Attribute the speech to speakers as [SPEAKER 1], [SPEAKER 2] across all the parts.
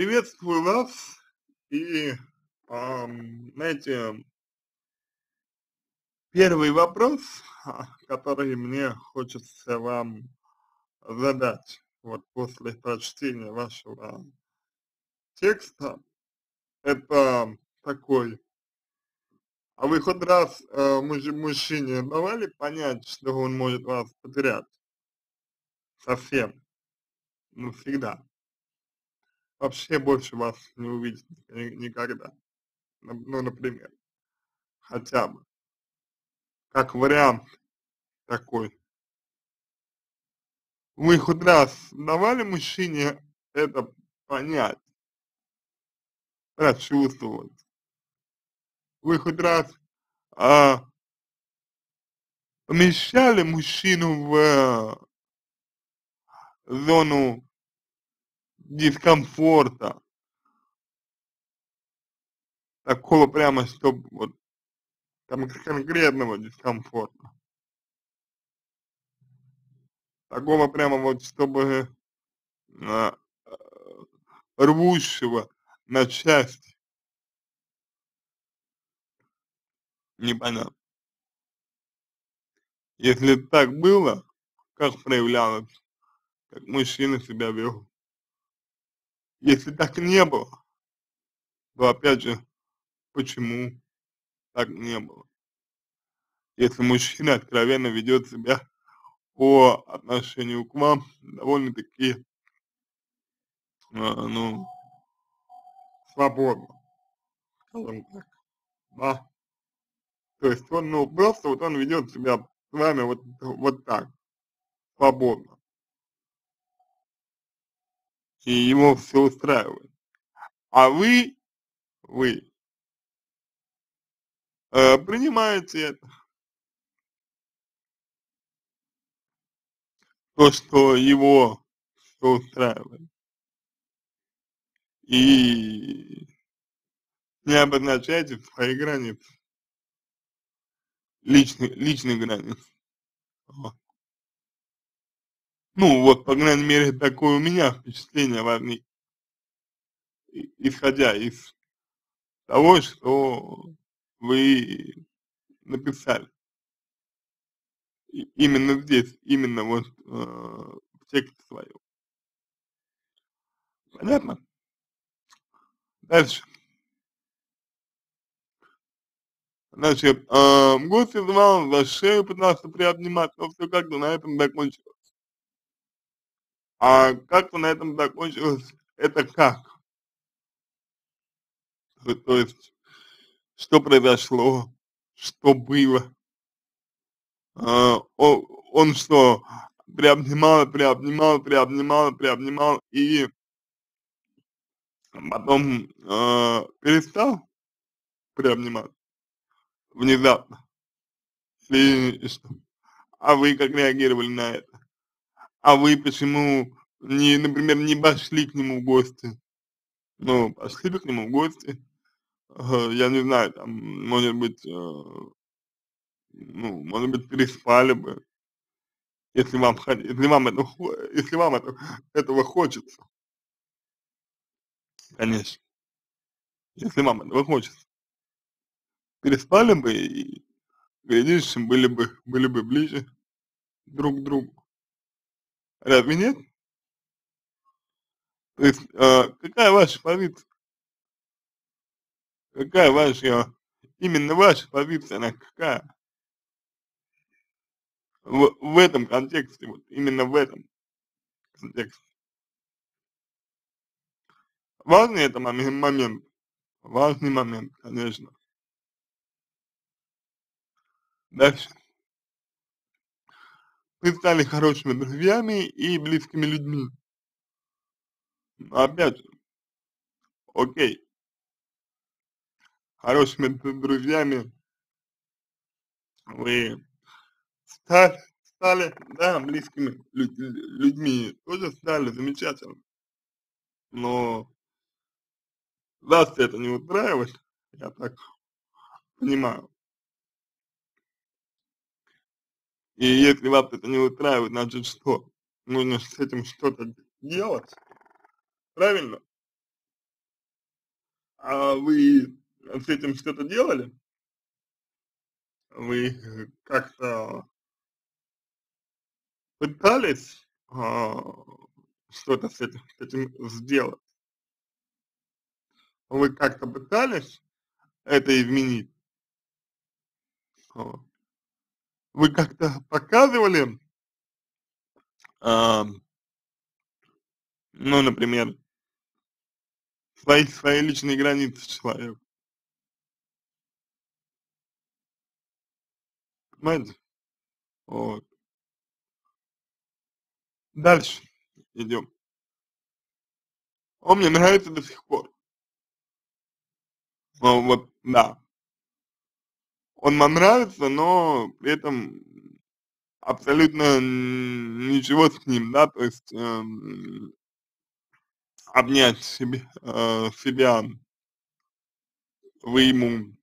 [SPEAKER 1] Приветствую вас и, знаете Первый вопрос, а, который мне хочется вам задать вот после прочтения вашего текста, это такой: а вы хоть раз, э, муж мужчине давали понять, что он может вас потерять? Совсем, навсегда? Вообще больше вас не увидеть ни никогда, ну например, хотя бы. Как вариант такой. Вы хоть раз давали мужчине это понять? Прочувствовать? Вы хоть раз, а помещали мужчину в зону дискомфорта? Такого прямо, чтоб вот там конкретного дискомфорта. Такого прямо вот, чтобы, а, э, рвущего на части. Непонятно. Если так было, как проявлялось, как мужчина себя вел? Если так не было, то опять же, почему так не было? Если мужчина откровенно ведет себя по отношению к вам довольно-таки а, ну свободно, скажем так, да. То есть он, ну, просто вот он ведет себя с вами вот вот так, свободно. И его всё устраивает. А вы вы э, принимаете это. То, что его всё устраивает. И не обозначаете свои границы. Личные личные границы. Вот. Ну вот, по крайней мере, такое у меня впечатление возникло. Исходя из того, что вы написали. Именно здесь, именно вот, э, в тексте своем. Понятно? Дальше. Значит, э, гость звал за шею, пытался приобнимать, но всё как-то на этом закончилось. А как-то на этом закончилось, это как? То есть, что произошло, что было? А, о он что, приобнимал, приобнимал, приобнимал, приобнимал и потом, э, перестал приобнимать внезапно? Или что? А вы как реагировали на это? А вы почему не, например, не пошли к нему в гости? Ну, пошли бы к нему в гости, э, я не знаю, там, может быть, э, ну, может быть, переспали бы, если вам если вам это если вам это этого хочется. Конечно. Если вам этого хочется. Переспали бы и, глядишь, были бы были бы ближе друг к другу. Разве нет? То есть, э, какая ваша позиция? Какая ваша, именно ваша позиция, она какая? В в этом контексте, вот именно в этом контексте. Важный это моме момент, важный момент, конечно. Дальше. Вы стали хорошими друзьями и близкими людьми. Опять же, окей. Хорошими друзьями вы ста стали, да, близкими люд людьми тоже стали, замечательно. Но вас это не устраивает, я так понимаю. И если вас это не устраивает, значит что? Нужно с этим что-то делать, правильно? А вы с этим что-то делали? Вы как-то пытались а, что-то с этим, с этим сделать? Вы как-то пытались это изменить? Вы как-то показывали, а, ну, например, свои, свои личные границы человеку? Понимаете? Вот. Дальше идем. Он мне нравится до сих пор. Ну, вот, да. Он вам нравится, но при этом абсолютно ничего с ним, да, то есть э, обнять себе, э, себя вы ему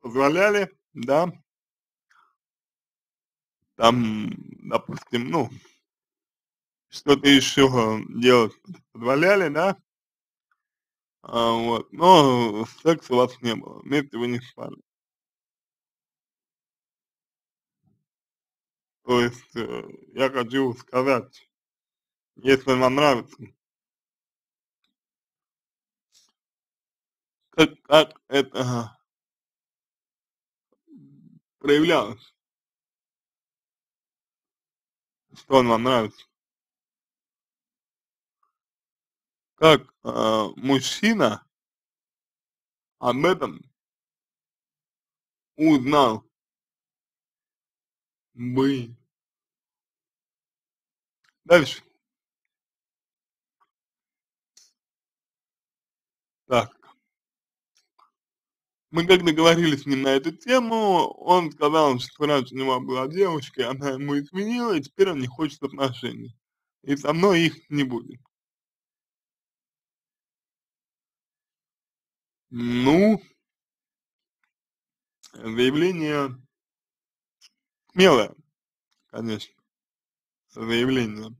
[SPEAKER 1] позволяли, да, там, допустим, ну, что-то еще делать позволяли, да, а, вот, но секса у вас не было, вместе вы не спали. То есть, э, я хочу сказать, если вам нравится, как, как это проявлялось, что он вам нравится. Как э, мужчина об этом узнал бы. Дальше. Так. Мы как договорились с ним на эту тему, он сказал, что раньше у него была девушка, она ему изменила, и теперь он не хочет отношений. И со мной их не будет. Ну, заявление смелое, конечно, заявление.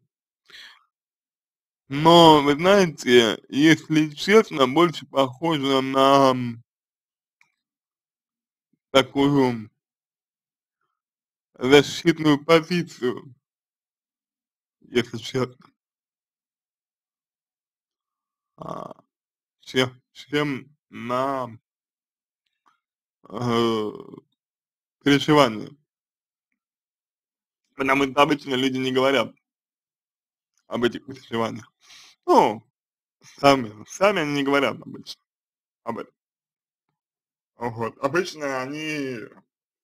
[SPEAKER 1] Но, вы знаете, если честно, больше похоже на такую защитную позицию, если честно. А, чем, чем на э, переживания. Потому что обычно люди не говорят об этих переживаниях. Ну, сами, сами они не говорят обычно об этом. Вот. Обычно они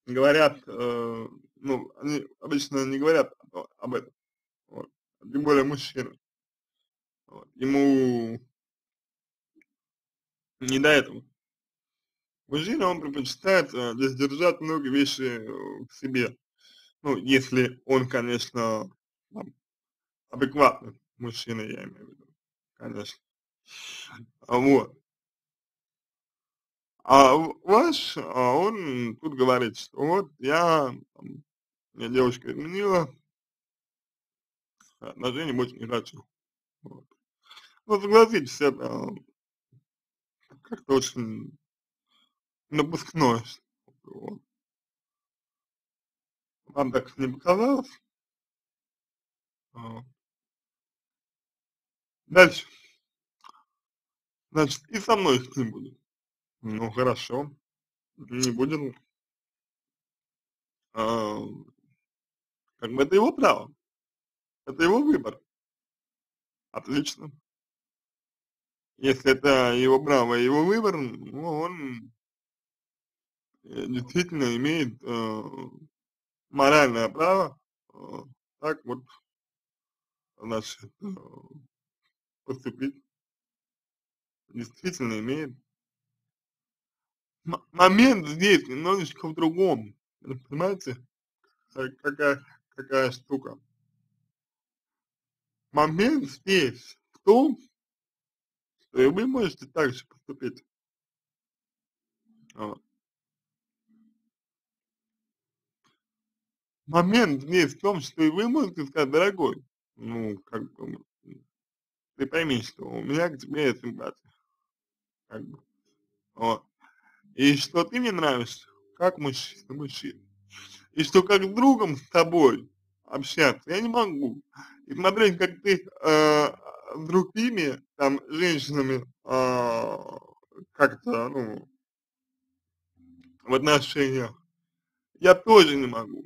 [SPEAKER 1] говорят, э, ну, они обычно не говорят об этом. Вот. Тем более мужчина. Вот. Ему не до этого. Мужчина, он предпочитает э, держать много вещей э, в себе. Ну, если он, конечно, там, адекватный мужчина, я имею в виду, конечно. Вот. А ваш, а он тут говорит, что вот я, там, меня девушка изменила, отношений больше не хочу. Вот. Ну, согласитесь, это как-то очень напускное. Вот. Вам так не показалось? Вот. Дальше. Значит, и со мной их не будет. Ну, хорошо. Не будет. А, как бы это его право. Это его выбор. Отлично. Если это его право и его выбор, ну, он э, действительно имеет э, моральное право э, так вот, значит, э, поступить. Действительно имеет. М момент здесь немножечко в другом. Понимаете, какая, какая штука. Момент здесь в том, что и вы можете так же поступить. Момент здесь в том, что и вы можете сказать, дорогой, ну, как бы, ты пойми, что у меня к тебе есть симпатия. как бы, вот. И что ты мне нравишься, как мужчина, мужчина. И что как с другом с тобой общаться я не могу. И смотреть, как ты э, другими там женщинами э, как-то, ну, в отношениях, я тоже не могу.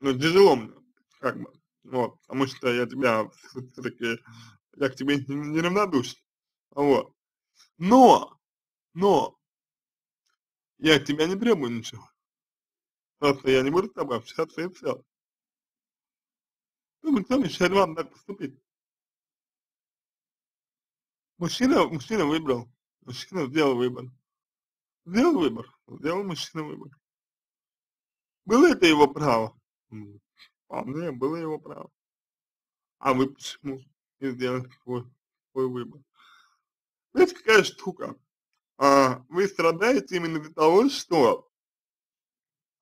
[SPEAKER 1] Ну, тяжело мне, как бы, вот, потому что я тебя все-таки, я к тебе не, не равнодушен, вот. Но, но, я от тебя не требую ничего. Просто я не буду с тобой общаться и все. Ну, кто мешает вам так поступить? Мужчина, мужчина выбрал, мужчина сделал выбор. Сделал выбор, сделал мужчина выбор. Было это его право? Вполне было его право. А вы почему не сделали свой, свой выбор? Знаете, какая штука? А, вы страдаете именно для того, что,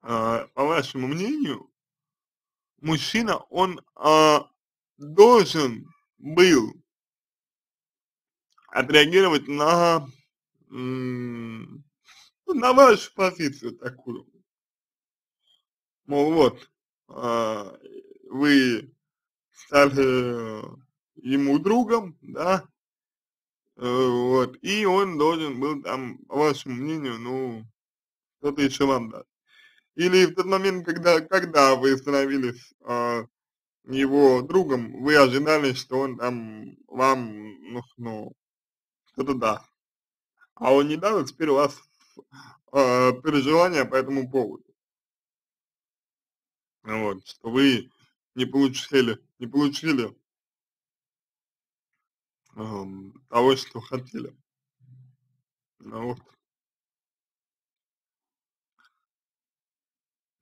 [SPEAKER 1] а, по вашему мнению, мужчина, он а, должен был отреагировать на, ну, на вашу позицию такую. Мол, вот, а, вы стали ему другом, да, э, вот, и он должен был там, по вашему мнению, ну, что-то еще вам дать. Или в тот момент, когда, когда вы становились э, его другом, вы ожидали, что он там вам, ну, ну что-то даст. А он не дал, и теперь у вас э, переживания по этому поводу. Вот, что вы не получили, не получили э, того, что хотели. Ну, вот.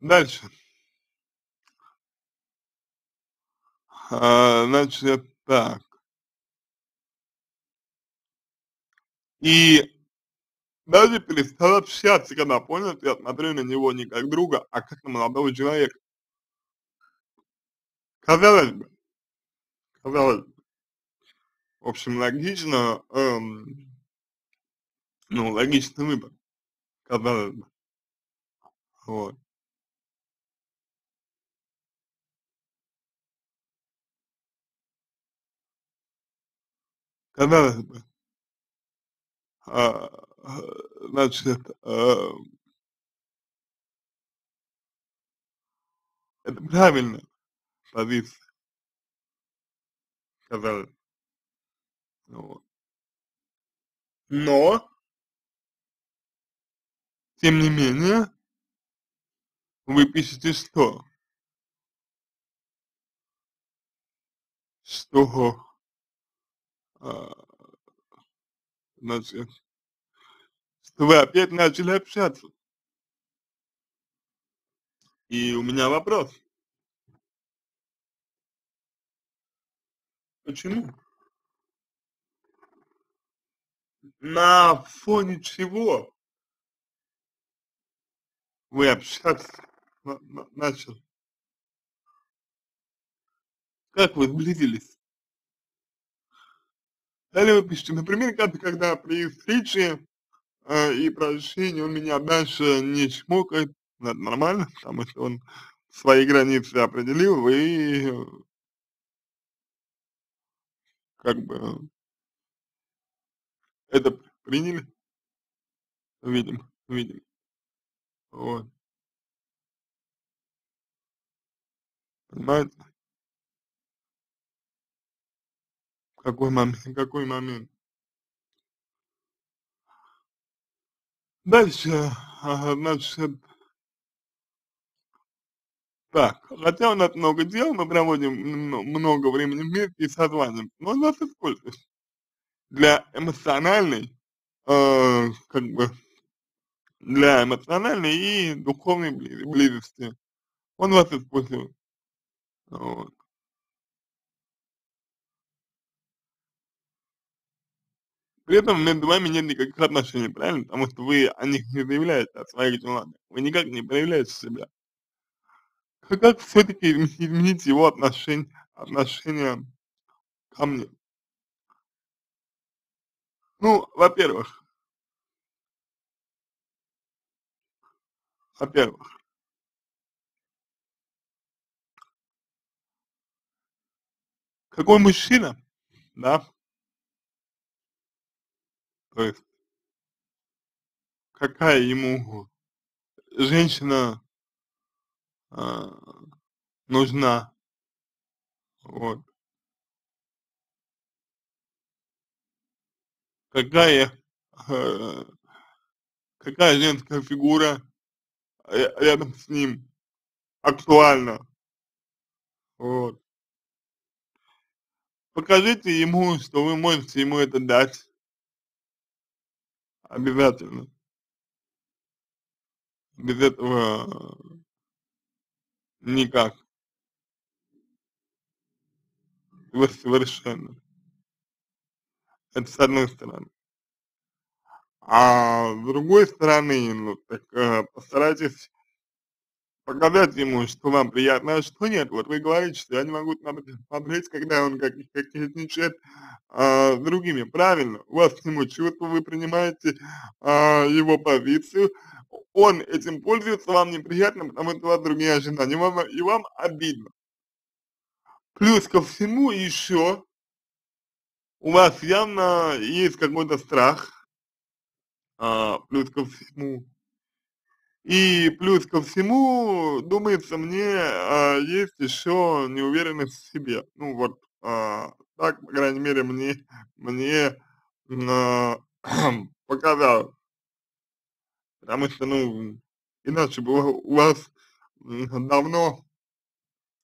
[SPEAKER 1] Дальше. А, значит, так. И даже перестал общаться, когда понял, что я смотрю на него не как друга, а как на молодого человека. Казалось бы, казалось бы, в общем, логично, эм, ну, логичный выбор, казалось бы, вот. Казалось бы, а, значит, а, это правильная позиция, вот. Но, тем не менее, вы пишете что? Что а, значит, что вы опять начали общаться. И у меня вопрос. Почему? На фоне чего вы общаться на, на, начали? Как вы сблизились? Далее вы пишете, например, как когда при встрече э, и прощении он меня дальше не чмокает, ну, это нормально, потому что он свои границы определил, вы как бы это приняли, видимо, видимо, вот. Понимаете? Какой момент, какой момент? Дальше, значит, так, хотя у нас много дел, мы проводим много времени вместе и созваниваемся, но он нас использует для эмоциональной, э, как бы, для эмоциональной и духовной близости. Он вас использует. Вот. При этом между вами нет никаких отношений, правильно? Потому что вы о них не заявляете, о своих делах. Вы никак не проявляете себя. Как все-таки изменить его отношение, отношение ко мне? Ну, во-первых, во-первых, какой мужчина, да, то есть какая ему женщина а, нужна, вот. Какая, э, какая женская фигура ря рядом с ним актуальна, вот. Покажите ему, что вы можете ему это дать. Обязательно. Без этого никак. Вот совершенно. Это с одной стороны. А с другой стороны, ну так э, постарайтесь показать ему, что вам приятно, а что нет. Вот вы говорите, что я не могу смотреть, когда он как кокетничает а, с другими. Правильно, у вас к нему чувство, вы принимаете а, его позицию, он этим пользуется, вам неприятно, потому что у вас другие ожидания, вам, и вам обидно. Плюс ко всему еще у вас явно есть какой-то страх, а, плюс ко всему, и плюс ко всему, думается мне, а, есть еще неуверенность в себе. Ну вот, а, так, по крайней мере, мне, мне а, показалось. Потому что, ну, иначе бы у вас давно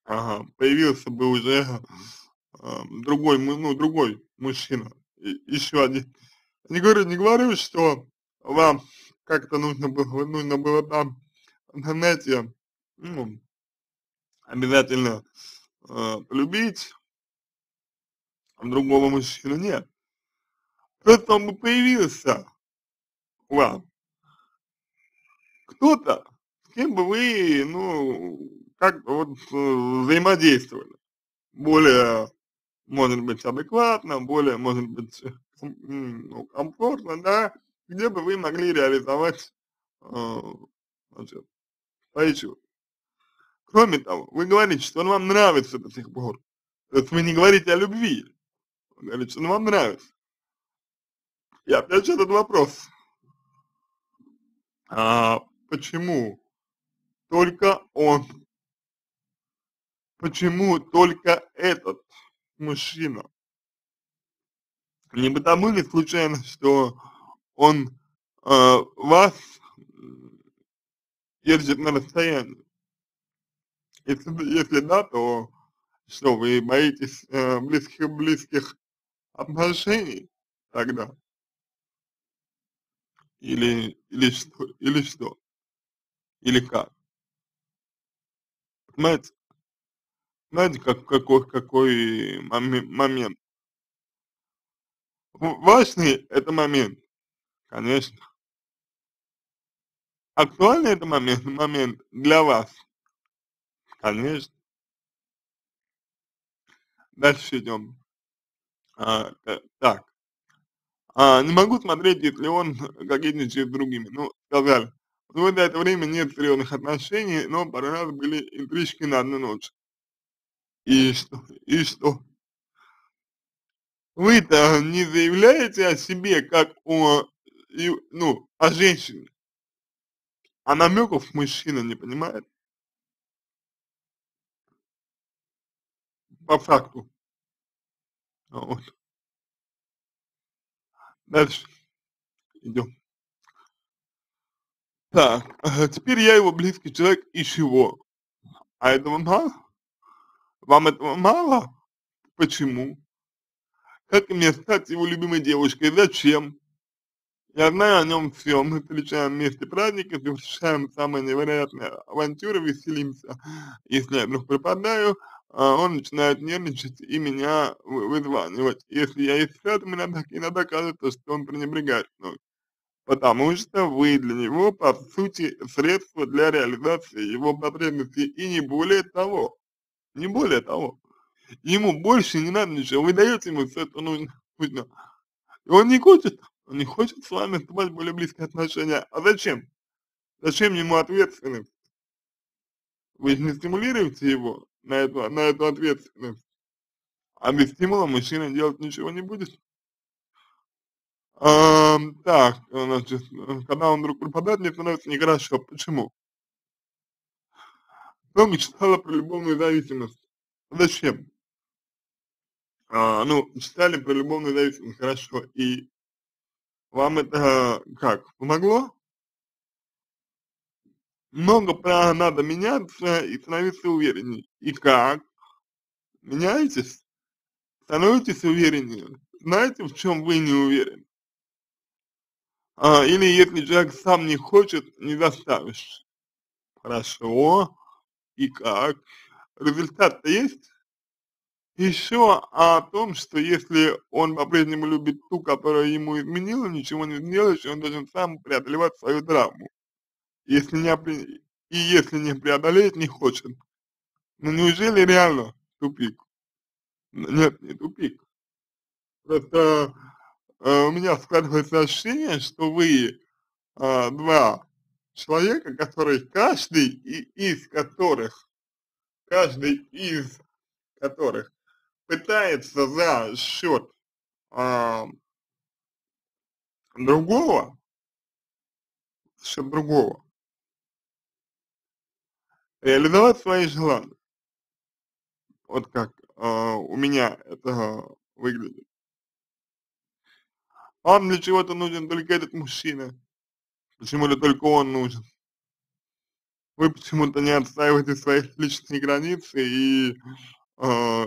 [SPEAKER 1] ага, появился бы уже а, другой, ну, другой мужчина, и, еще один. Не говорю, не говорю, что вам как-то нужно было, нужно было там интернете, ну, обязательно э, полюбить другого мужчину, нет. Просто он бы появился вам. Кто-то, с кем бы вы, ну, как вот э, взаимодействовали. Более, может быть, адекватно, более, может быть, ну, комфортно, да, где бы вы могли реализовать э, значит, свои. Кроме того, вы говорите, что он вам нравится до сих пор. То есть вы не говорите о любви, что он вам нравится. И опять же этот вопрос. А почему только он? Почему только этот мужчина? Не потому ли случайно, что он э, вас держит на расстоянии? Если, если да, то что, вы боитесь э, близких-близких отношений тогда? Или, или что, или что? Или как? Понимаете? Знаете, как, какой, какой момент? Важный это момент, Конечно. Актуальный это момент, момент для вас? Конечно. Дальше идем. А, э, так. А, не могу смотреть, если он кокетничает с другими. Ну, сказали. Ну, до этого времени нет серьезных отношений, но пару раз были интрижки на одну ночь. И что? И что? Вы-то не заявляете о себе как о и, ну, о женщине, а намеков мужчина не понимает. По факту. Вот. Дальше. Идем. Так, теперь я его близкий человек и чего? А этого мало? Вам этого мало? Почему? Как мне стать его любимой девушкой? Зачем? Я знаю о нем все. Мы встречаем вместе праздники, совершаем самые невероятные авантюры, веселимся. Если я вдруг пропадаю, он начинает нервничать и меня вызванивать. Если я есть рядом, иногда, иногда кажется, что он пренебрегает мной. Потому что вы для него, по сути, средство для реализации его потребностей и не более того. Не более того. Ему больше не надо ничего, вы даете ему все, что нужно. И он не хочет он не хочет с вами вступать в более близкие отношения. А зачем? Зачем ему ответственность? Вы же не стимулируете его на эту, на эту ответственность, а без стимула мужчина делать ничего не будет. А, так, значит, когда он вдруг пропадает, мне становится нехорошо. Почему? Много читала про любовную зависимость. Зачем? А, ну, читали про любовную зависимость, хорошо, и вам это как, помогло? Много про надо меняться и становиться увереннее. И как? Меняетесь? Становитесь увереннее? Знаете, в чем вы не уверены? А, или если человек сам не хочет, не заставишь. Хорошо. И как? Результат-то есть? Еще о том, что если он по-прежнему любит ту, которая ему изменила, ничего не сделаешь, он должен сам преодолевать свою травму. Если не, и если не преодолеет, не хочет. Ну неужели реально тупик? Нет, не тупик. Просто э, у меня складывается ощущение, что вы э, два человека, которые каждый из которых, каждый из которых пытается за счет э, другого, за счет другого, реализовать свои желания. Вот как э, у меня это выглядит. Вам для чего-то нужен только этот мужчина. Почему-то только он нужен. Вы почему-то не отстаиваете свои личные границы и э,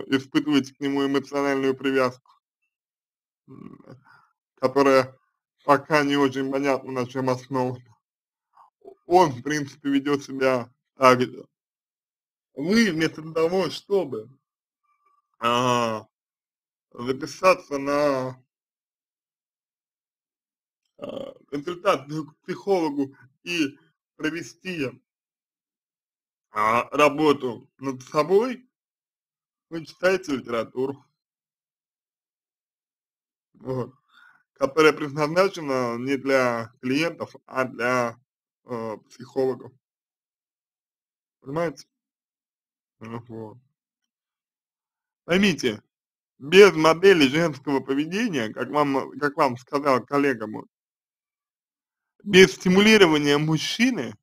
[SPEAKER 1] испытываете к нему эмоциональную привязку, которая пока не очень понятно на чем основана. Он, в принципе, ведет себя же. Вы вместо того, чтобы а, записаться на а, консультацию к психологу и провести а, работу над собой, вы читаете литературу, вот, которая предназначена не для клиентов, а для э, психологов. Понимаете? Вот. Поймите, без модели женского поведения, как вам, как вам сказал коллега мой, без стимулирования мужчины,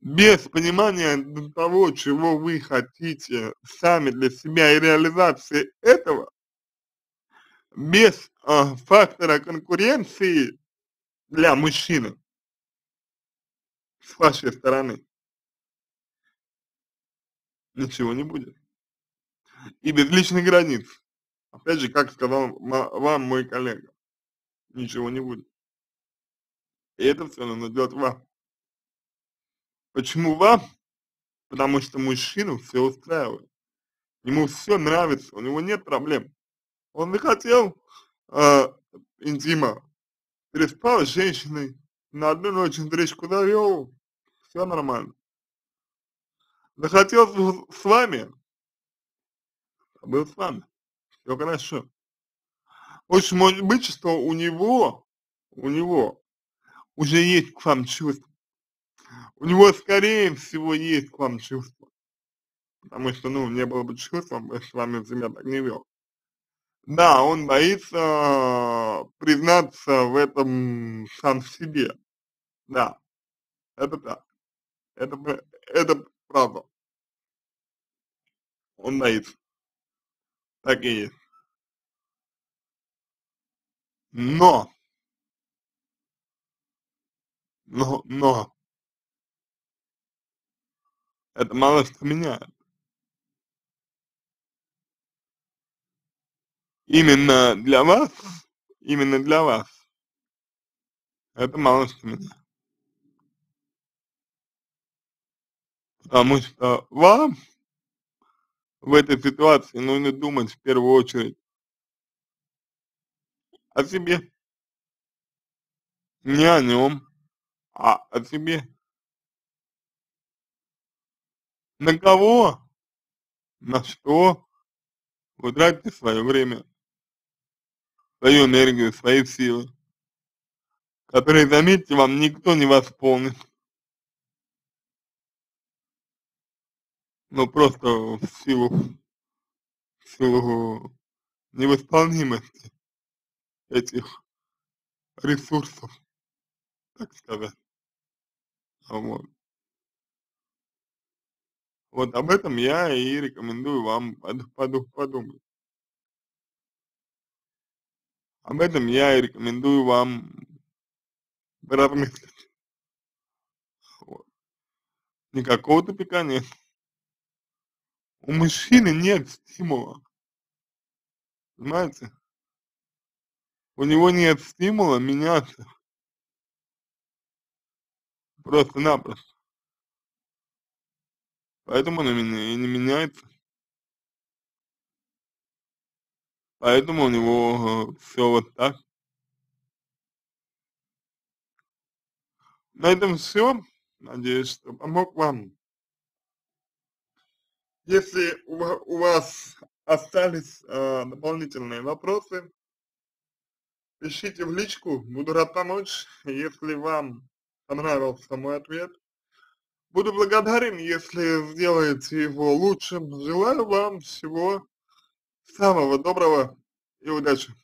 [SPEAKER 1] без понимания того, чего вы хотите сами для себя и реализации этого, без э, фактора конкуренции для мужчины с вашей стороны, ничего не будет. И без личных границ, опять же, как сказал вам мой коллега, ничего не будет. И это все нужно делать вам. Почему вам? Потому что мужчину все устраивает. Ему все нравится, у него нет проблем. Он захотел э, интима, переспал с женщиной, на одну ночь интрижку завел, все нормально. Захотел с вами, был с вами, все хорошо. Очень может быть, что у него, у него уже есть к вам чувство. У него, скорее всего, есть к вам чувство. Потому что, ну, не было бы чувства, он бы с вами себя так не вел. Да, он боится признаться в этом сам себе. Да, это так. Это, это правда. Он боится. Так и есть. Но но, но это мало что меняет. Именно для вас, именно для вас, это мало что меняет. Потому что вам в этой ситуации нужно думать в первую очередь о себе, не о нем, а о себе. На кого, на что вы тратите свое время, свою энергию, свои силы, которые, заметьте, вам никто не восполнит. Ну, просто в силу, в силу невосполнимости этих ресурсов, так сказать. Вот. Вот об этом я и рекомендую вам под, под, подумать. Об этом я и рекомендую вам поразмыслить. Вот. Никакого тупика нет. У мужчины нет стимула. Понимаете? У него нет стимула меняться. Просто-напросто. Поэтому он и не меняется. Поэтому у него э, все вот так. На этом все. Надеюсь, что помог вам. Если у, вас остались э, дополнительные вопросы, пишите в личку, буду рад помочь. Если вам понравился мой ответ, буду благодарен, если сделаете его лучшим. Желаю вам всего самого доброго и удачи.